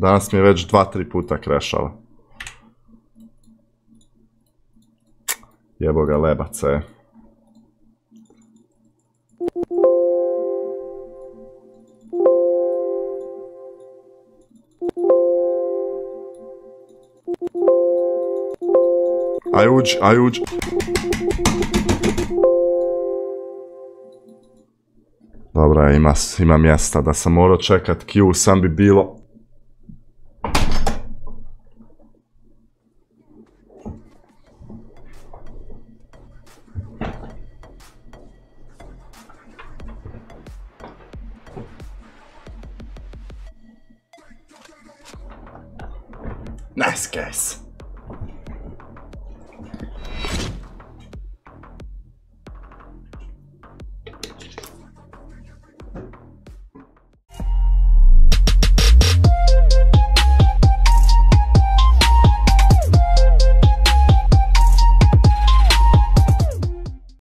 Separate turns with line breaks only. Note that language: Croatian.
Danas mi je već dva, tri puta krešala. Jebo ga lebace. Aj uđi, aj uđi. Dobra, ima, ima mjesta da sam morao čekat Q, sam bi bilo... Nice guys.